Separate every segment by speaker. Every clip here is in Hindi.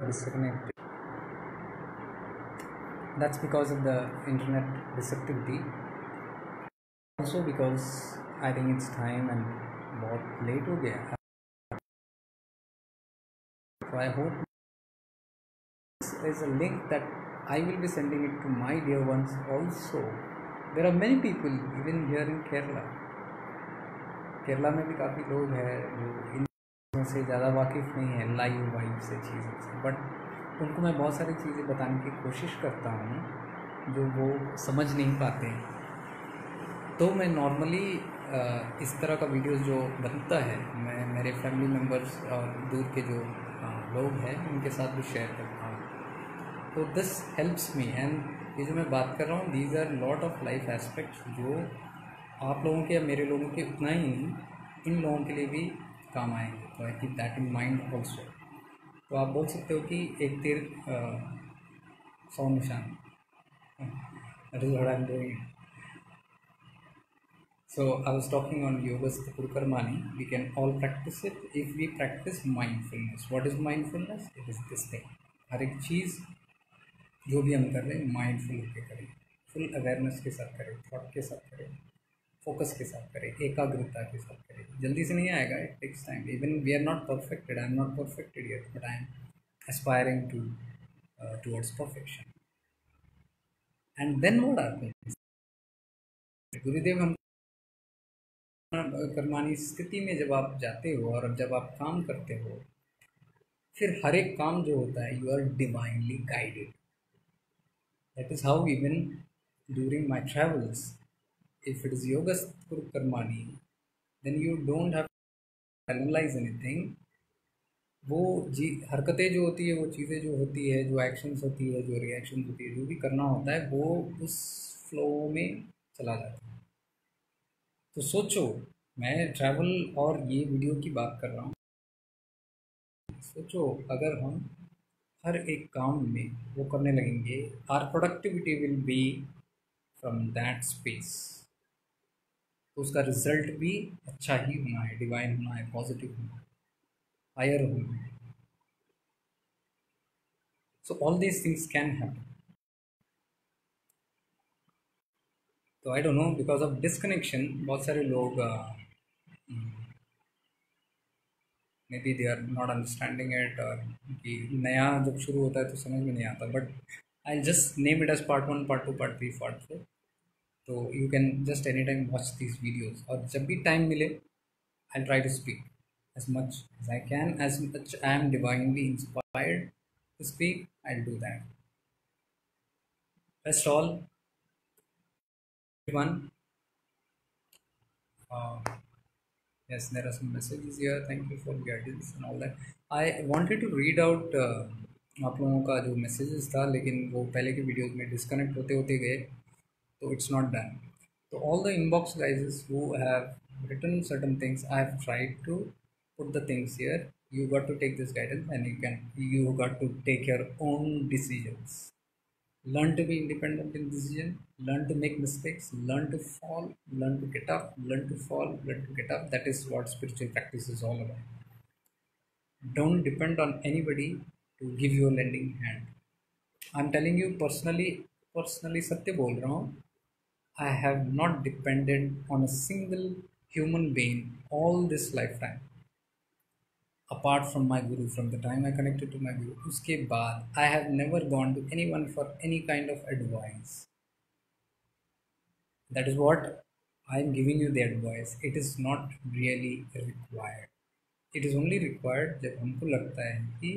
Speaker 1: disconnected. That's because of the internet receptivity. Also because I think it's time and बहुत late हो गया So I hope this is a link that I will be sending it to my dear ones also. There are many people even here in Kerala. Kerala में भी काफ़ी लोग हैं जो इन चीज़ों से ज़्यादा वाकिफ़ नहीं है लाइव वाइव से, चीज़ों से। बट उनको मैं बहुत सारी चीज़ें बताने की कोशिश करता हूँ, जो वो समझ नहीं पाते तो मैं नॉर्मली इस तरह का वीडियोस जो बनता है, मैं, मेरे फैमिली मेंबर्स और दूर के जो लोग हैं, उनके साथ भी शेयर करता हूँ। तो दिस हेल्प्स मी एंड ये जो मैं बात कर रहा हूँ these are lot of life aspects जो आप लोगों के या मेरे लोगों के उतना ही नहीं, इन लोगों के लिए भी काम आएँगे। होता है इन माइंड ऑल्सो तो आप बोल सकते हो कि एक तीर सौ निशान। So I was talking on yogas कुरकरमानी we can all practice it if we practice mindfulness what is mindfulness it is this thing हर एक चीज़ जो भी हम कर रहे हैं माइंडफुल होकर करें। फुल अवेयरनेस के साथ करें थॉट के साथ करें। फोकस के साथ करें, एकाग्रता के साथ करें। जल्दी से नहीं आएगा it takes time even we are not perfected I am not perfected yet but I am aspiring to towards perfection and then what are Gurudev हम कर्मानी स्थिति में जब आप जाते हो और जब आप काम करते हो, फिर हर एक काम जो होता है you are divinely guided that is how even during my travels if it is yoga karmani then you don't have to analyze anything. वो जी, हरकतें जो होती है, वो चीज़ें जो होती है, जो एक्शंस होती है, जो रिएक्शन होती है, जो भी करना होता है, वो उस फ्लो में चला जाता है। तो सोचो, मैं ट्रैवल और ये वीडियो की बात कर रहा हूँ। सोचो, अगर हम हर एक काम में वो करने लगेंगे our productivity will be from that space तो उसका रिज़ल्ट भी अच्छा ही होना है डिवाइन होना है पॉजिटिव होना है हायर होना है। So all these things can happen तो I don't know because of disconnection बहुत सारे लोग may be they are not understanding it और कि नया जब शुरू होता है तो समझ में नहीं आता but I just name it as part one part two part three part four तो you can just any time watch this videos और जब भी टाइम मिले I try to speak as much as I can as much I am divinely inspired to speak I do that best all one yes, there are some messages here. Thank you for guidance and all that. I wanted to read out uh, आप लोगों का जो मैसेजेस था, लेकिन वो पहले के वीडियोस में डिस्कनेक्ट होते होते गए। So it's not done. So all the inbox guys who have written certain things i have tried to put the things here. You got to take this guidance and you can you got to take your own decisions. Learn to be independent in decision. Learn to make mistakes. Learn to fall. Learn to get up. Learn to fall. Learn to get up. That is what spiritual practice is all about. Don't depend on anybody to give you a lending hand. I'm telling you personally personally satya bol raha hu I have not depended on a single human being all this lifetime. Apart from my guru, from the time I connected to my guru, uske baad, I have never gone to anyone for any kind of advice. That is what I am giving you the advice. It is not really required. It is only required जब हमको लगता है कि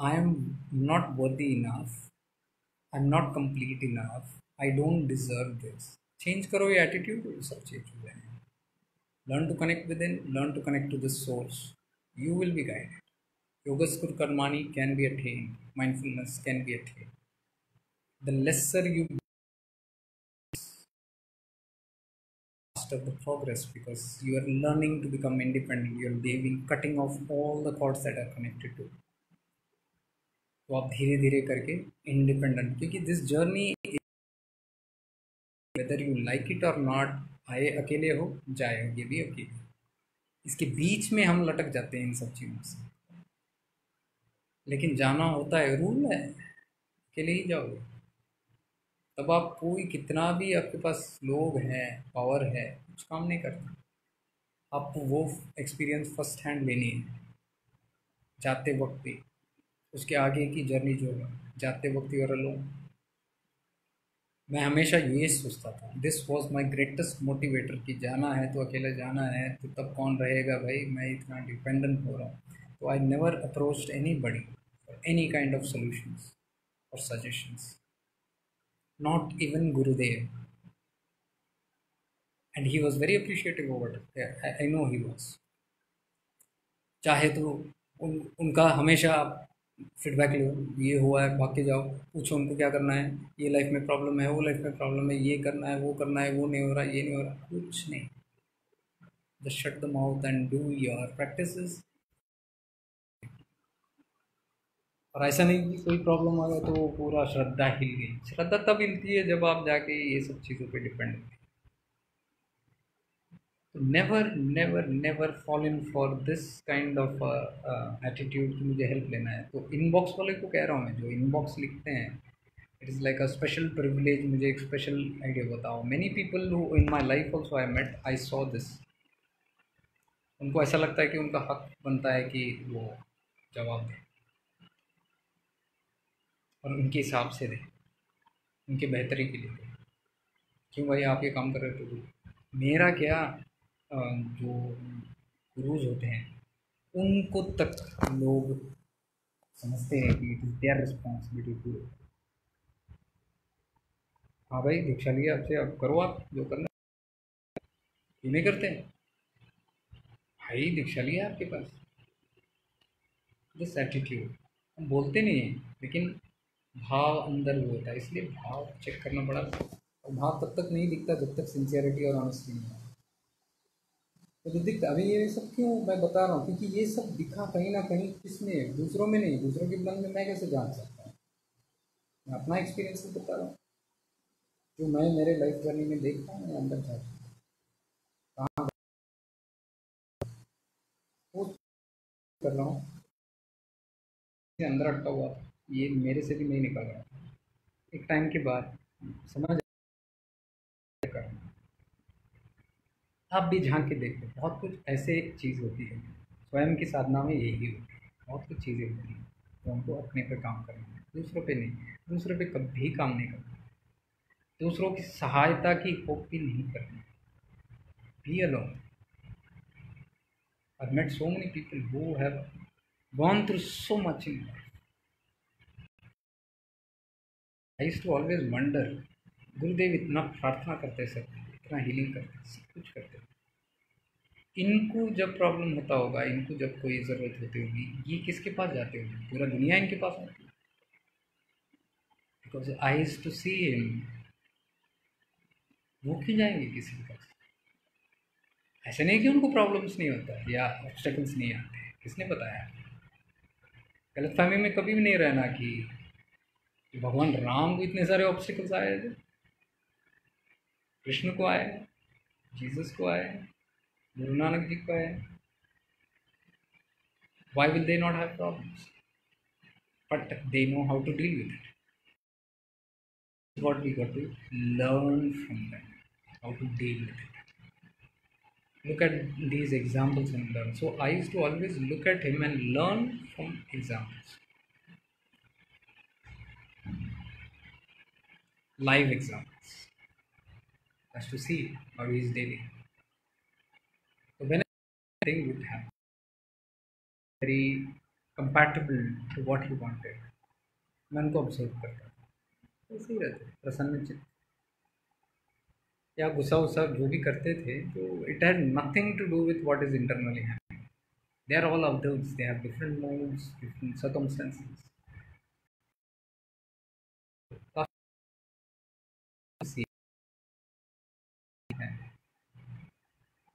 Speaker 1: I am not worthy enough, I am not complete enough, I don't deserve this change करो ये एटीट्यूड सब चेंज हो जाएँगे learn to connect within learn to connect to this source you will be guided योगस्कुर कर्मानी can be attain mindfulness can be attain the lesser you of the progress because you are learning to become independent. You are leaving cutting off all the cords that are connected to तो आप धीरे धीरे करके इंडिपेंडेंट क्योंकि this journey whether you like it or not आए, अकेले हो, जाए, ये भी अकेले इसके बीच में हम लटक जाते हैं इन सब चीज़ों से। लेकिन जाना होता है, रूल है, अकेले ही जाओगे। तब आप कोई, कितना भी आपके पास लोग हैं पावर है, कुछ काम नहीं करता आपको वो एक्सपीरियंस फ़र्स्ट हैंड लेनी है। जाते वक्त भी उसके आगे की जर्नी जो है, जाते वक्त ही और लो मैं हमेशा ये सोचता था। This was my greatest motivator कि जाना है तो अकेले जाना है तो तब कौन रहेगा भाई? मैं इतना डिपेंडेंट हो रहा हूँ। तो I never approach anybody for any kind of solutions और suggestions not even Gurudev and he was very appreciative over I know he was चाहे तो उन, उनका हमेशा आप फीडबैक लो, ये हुआ है भाग के जाओ, पूछो उनको क्या करना है, ये लाइफ में प्रॉब्लम है, वो लाइफ में प्रॉब्लम है, ये करना है, वो करना है, वो नहीं हो रहा, ये नहीं हो रहा, कुछ नहीं। Just shut the mouth and do your practice और ऐसा नहीं कि कोई प्रॉब्लम आ गया तो पूरा श्रद्धा हिल गई। श्रद्धा तब हिलती है जब आप जाके ये सब चीज़ों पे डिपेंड होते never never never fall in for this kind of attitude कि मुझे हेल्प लेना है। तो इनबॉक्स वाले को कह रहा हूँ मैं, जो इनबॉक्स लिखते हैं it is like a special privilege मुझे एक स्पेशल आइडिया बताओ। Many people who in my life also I met I saw this उनको ऐसा लगता है कि उनका हक बनता है कि वो जवाब दें। और उनके हिसाब से दें। उनके बेहतरी के लिए क्यों भाई आप ये काम कर रहे हो तो मेरा क्या जो गुरुज होते हैं, उनको तक लोग समझते हैं कि it is their responsibility to हाँ भाई, दीक्षा लिया आपसे, अब करो आप जो करना क्यों नहीं करते? हैं भाई, दीक्षा लिया आपके पास। दिस एटीट्यूड हम बोलते नहीं हैं, लेकिन भाव अंदर भी होता है, इसलिए भाव चेक करना पड़ा। और भाव तब तक नहीं दिखता जब तक सिंसियरिटी और ऑनेस्टी नहीं है तो दिखता अभी ये सब क्यों मैं बता रहा हूँ? क्योंकि ये सब दिखा कहीं ना कहीं किसमें? दूसरों में नहीं, दूसरों के मन में मैं कैसे जान सकता हूँ? मैं अपना एक्सपीरियंस तो बता रहा हूँ। जो मैं मेरे लाइफ जर्नी में देखता हूँ, मैं अंदर जा कहाँ कर रहा हूँ। अंदर अटका हुआ ये मेरे से भी नहीं निकल रहा एक टाइम के बाद, समझ आप भी झाँक के देखो बहुत कुछ ऐसे चीज़ होती है। स्वयं की साधना में यही होती है। बहुत कुछ चीज़ें होती हैं तो हमको अपने पर काम करना है दूसरों पे नहीं दूसरों पे कभी काम नहीं करना दूसरों की सहायता की होप भी नहीं करनी be alone I've met so many people who through so much in life. I used to always wonder, गुरुदेव इतना प्रार्थना करते सर इतना हीलिंग करते सब कुछ करते इनको जब प्रॉब्लम होता होगा, इनको जब कोई ज़रूरत होती होगी, ये किसके पास जाते होंगे? पूरा दुनिया इनके पास आती है because eyes to see him वो क्यों जाएँगे किसी के पास? ऐसे नहीं कि उनको प्रॉब्लम्स नहीं होता, या ऑब्स्टेकल्स नहीं आते, किसने बताया? गलत फहमी में कभी भी नहीं रहना कि भगवान राम को इतने सारे ऑब्स्टिकल्स आए थे। कृष्ण को आए जीसस को आए Guru Nanak Ji ka. Why will they not have problems? But they know how to deal with it. What we got to learn from them, how to deal with it look at these examples and learn. So I used to always look at him and learn from examples. Live examples. As to see how he is dealing. Thing would happen, very compatible to what he wanted, मैं उनको ऑब्ज़र्व करता था ऐसे ही रहते प्रसन्न चित्त। या गुस्सा उस्सा जो भी करते थे तो it had nothing to do with what is internally happening they are all of others they have different moods different circumstances.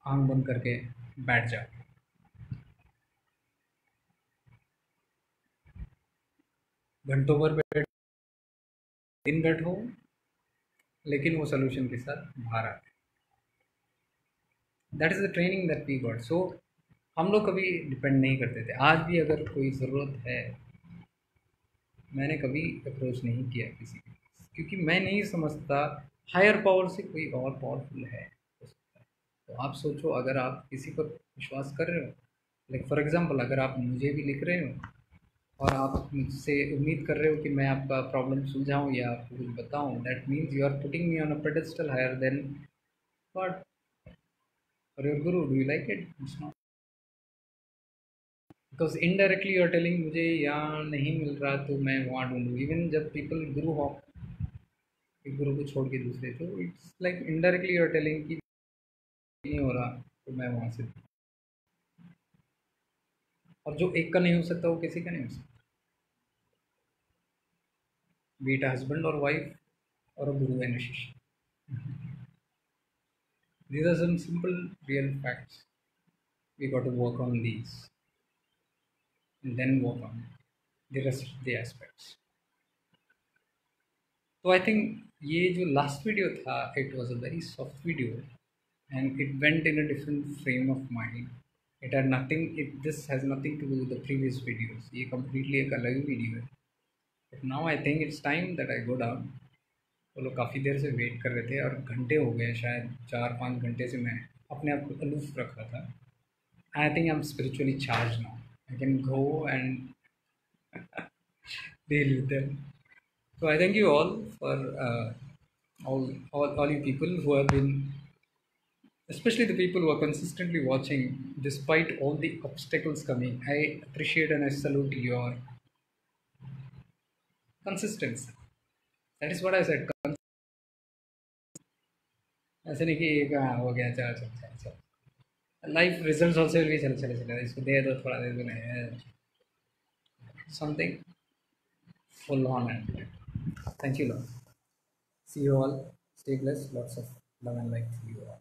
Speaker 1: आँख बंद करके बैठ जाओ। घंटों पर बैठ, दिन बैठो, लेकिन वो सोल्यूशन के साथ बाहर आते that is the training that we got so हम लोग कभी डिपेंड नहीं करते थे। आज भी अगर कोई ज़रूरत है, मैंने कभी अप्रोच नहीं किया किसी क्योंकि मैं नहीं समझता हायर पावर से कोई और पावरफुल है। तो आप सोचो, अगर आप किसी पर विश्वास कर रहे हो लाइक फॉर एग्ज़ाम्पल अगर आप मुझे भी लिख रहे हो और आप मुझसे उम्मीद कर रहे हो कि मैं आपका प्रॉब्लम सुलझाऊँ या आपको कुछ बताऊँ that means you are putting me on a pedestal higher than but और your guru do you like it it's not because indirectly you are telling मुझे यहाँ नहीं मिल रहा तो मैं वहाँ ढूंढूँ। इवन जब पीपल गुरु हॉप एक गुरु को छोड़ के दूसरे तो it's like indirectly you are telling कि नहीं हो रहा तो मैं वहाँ से और जो एक का नहीं हो सकता, वो किसी का नहीं हो सकता। बेटा हस्बैंड और वाइफ और guru and shishya these are some simple real facts we got to work on these then work on the rest of the aspects तो आई थिंक ये जो लास्ट वीडियो था it was a very soft video And it went in a different frame of mind it are nothing it this has nothing to do the previous videos ये कम्प्लीटली एक अलग वीडियो है but now I think it's time that I go down वो लोग काफ़ी देर से वेट कर रहे थे और घंटे हो गए शायद चार पाँच घंटे से मैं अपने आप को अलूफ रख रहा था I think I am spiritually charge now I can go and deal with them. So I thank you all for uh, all, all all you people who have been, especially the people who are consistently watching despite all the obstacles coming. I appreciate and I salute your consistency. That is what I said. Cons- ऐसे नहीं कि एक हाँ हो गया चल चल चल चल लाइफ रिजल्ट ऑल्सो भी चल चले चले इसको दे दो थोड़ा दे दो नहीं something full on and thank you lord see you all stay blessed lots of love and light to you all